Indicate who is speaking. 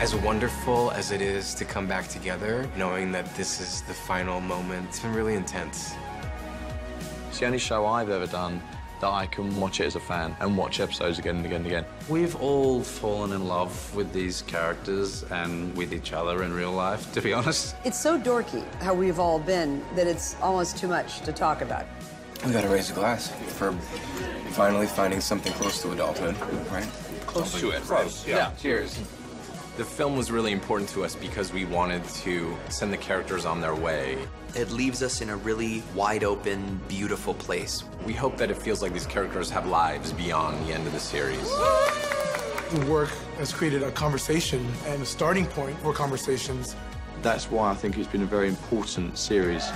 Speaker 1: As wonderful as it is to come back together, knowing that this is the final moment, it's been really intense.
Speaker 2: It's the only show I've ever done that I can watch it as a fan and watch episodes again and again and again.
Speaker 3: We've all fallen in love with these characters and with each other in real life, to be honest.
Speaker 4: It's so dorky how we've all been that it's almost too much to talk about.
Speaker 1: We gotta raise a glass for finally finding something close to adulthood, right?
Speaker 2: Close to it. Close,
Speaker 1: Yeah. Cheers. The film was really important to us because we wanted to send the characters on their way.
Speaker 5: It leaves us in a really wide open, beautiful place.
Speaker 1: We hope that it feels like these characters have lives beyond the end of the series.
Speaker 6: The work has created a conversation and a starting point for conversations.
Speaker 2: That's why I think it's been a very important series.